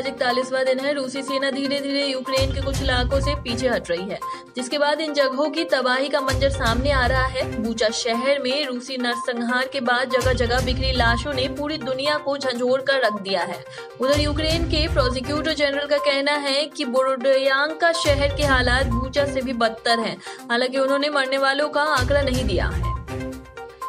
आज इकतालीसवा दिन है। रूसी सेना धीरे धीरे यूक्रेन के कुछ इलाकों से पीछे हट रही है। जिसके बाद इन जगहों की तबाही का मंजर सामने आ रहा है। बूचा शहर में रूसी नरसंहार के बाद जगह जगह बिखरी लाशों ने पूरी दुनिया को झंझोर कर रख दिया है। उधर यूक्रेन के प्रोसिक्यूटर जनरल का कहना है कि बोरोडयांका शहर के हालात बूचा से भी बदतर है। हालाँकि उन्होंने मरने वालों का आंकड़ा नहीं दिया है।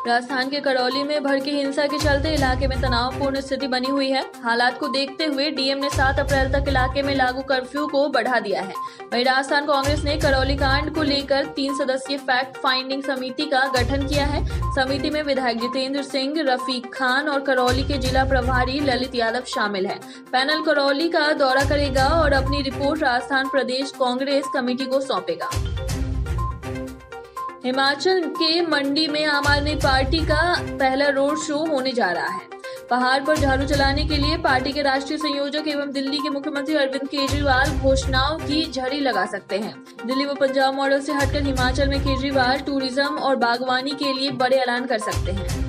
राजस्थान के करौली में भड़की हिंसा के चलते इलाके में तनावपूर्ण स्थिति बनी हुई है। हालात को देखते हुए डीएम ने 7 अप्रैल तक इलाके में लागू कर्फ्यू को बढ़ा दिया है। वहीं राजस्थान कांग्रेस ने करौली कांड को लेकर तीन सदस्यीय फैक्ट फाइंडिंग समिति का गठन किया है। समिति में विधायक जितेंद्र सिंह, रफीक खान और करौली के जिला प्रभारी ललित यादव शामिल है। पैनल करौली का दौरा करेगा और अपनी रिपोर्ट राजस्थान प्रदेश कांग्रेस कमेटी को सौंपेगा। हिमाचल के मंडी में आम आदमी पार्टी का पहला रोड शो होने जा रहा है। पहाड़ पर झाड़ू चलाने के लिए पार्टी के राष्ट्रीय संयोजक एवं दिल्ली के मुख्यमंत्री अरविंद केजरीवाल घोषणाओं की झड़ी लगा सकते हैं। दिल्ली व पंजाब मॉडल से हटकर हिमाचल में केजरीवाल टूरिज़्म और बागवानी के लिए बड़े ऐलान कर सकते हैं।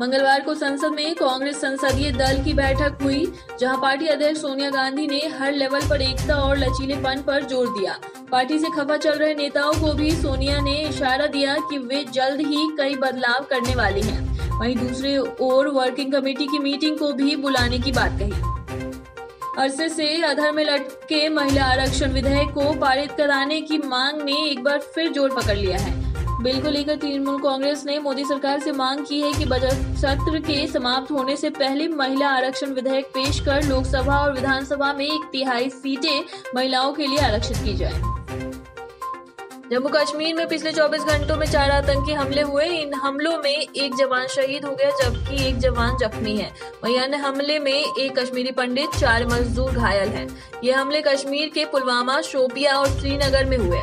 मंगलवार को संसद में कांग्रेस संसदीय दल की बैठक हुई, जहाँ पार्टी अध्यक्ष सोनिया गांधी ने हर लेवल पर एकता और लचीलेपन पर ज़ोर दिया। पार्टी से खफा चल रहे नेताओं को भी सोनिया ने इशारा दिया कि वे जल्द ही कई बदलाव करने वाली हैं। वहीं दूसरी ओर वर्किंग कमेटी की मीटिंग को भी बुलाने की बात कही। अरसे से अधर में लटके महिला आरक्षण विधेयक को पारित कराने की मांग ने एक बार फिर ज़ोर पकड़ लिया है। बिल को लेकर तृणमूल कांग्रेस ने मोदी सरकार से मांग की है कि बजट सत्र के समाप्त होने से पहले महिला आरक्षण विधेयक पेश कर लोकसभा और विधानसभा में एक तिहाई सीटें महिलाओं के लिए आरक्षित की जाए। जम्मू कश्मीर में पिछले 24 घंटों में चार आतंकी हमले हुए। इन हमलों में एक जवान शहीद हो गया, जबकि एक जवान जख्मी है। वहीं अन्य हमले में एक कश्मीरी पंडित, चार मजदूर घायल हैं। ये हमले कश्मीर के पुलवामा, शोपिया और श्रीनगर में हुए।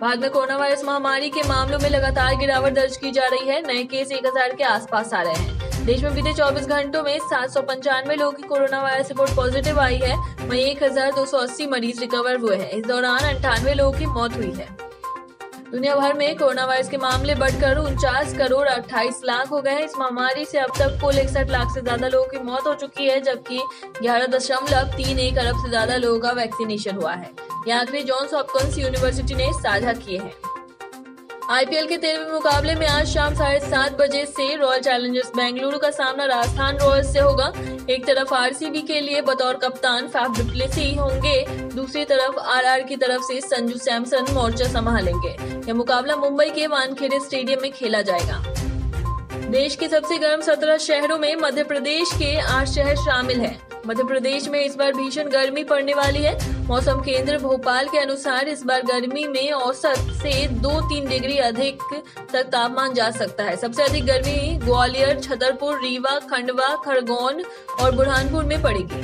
भारत में कोरोना वायरस महामारी के मामलों में लगातार गिरावट दर्ज की जा रही है। नए केस एक हज़ार के आसपास आ रहे हैं। देश में बीते 24 घंटों में सात सौ पंचानवे लोगों की कोरोना वायरस रिपोर्ट पॉजिटिव आई है। वहीं एक हज़ार दो सौ अस्सी मरीज़ रिकवर हुए हैं। इस दौरान अंठानवे लोगों की मौत हुई है। दुनिया भर में कोरोना वायरस के मामले बढ़कर उनचास करोड़ अट्ठाईस लाख हो गए हैं। इस महामारी से अब तक कुल इकसठ लाख से ज़्यादा लोगों की मौत हो चुकी है, जबकि ग्यारह दशमलव तीन एक अरब से ज़्यादा लोगों का वैक्सीनेशन हुआ है। ये आंकड़े जॉन्स हॉपकिंस यूनिवर्सिटी ने साझा किए हैं। आईपीएल के तेरहवें मुकाबले में आज शाम साढ़े सात बजे से रॉयल चैलेंजर्स बेंगलुरु का सामना राजस्थान रॉयल्स से होगा। एक तरफ़ आरसीबी के लिए बतौर कप्तान फैफ डिप्लेसी होंगे। दूसरी तरफ़ आरआर की तरफ़ से संजू सैमसन मोर्चा संभालेंगे। यह मुकाबला मुंबई के वानखेड़े स्टेडियम में खेला जाएगा। देश के सबसे गर्म सत्रह शहरों में मध्य प्रदेश के आठ शहर शामिल हैं। मध्य प्रदेश में इस बार भीषण गर्मी पड़ने वाली है। मौसम केंद्र भोपाल के अनुसार इस बार गर्मी में औसत से दो तीन डिग्री अधिक तक तापमान जा सकता है। सबसे अधिक गर्मी ग्वालियर, छतरपुर, रीवा, खंडवा, खरगोन और बुरहानपुर में पड़ेगी।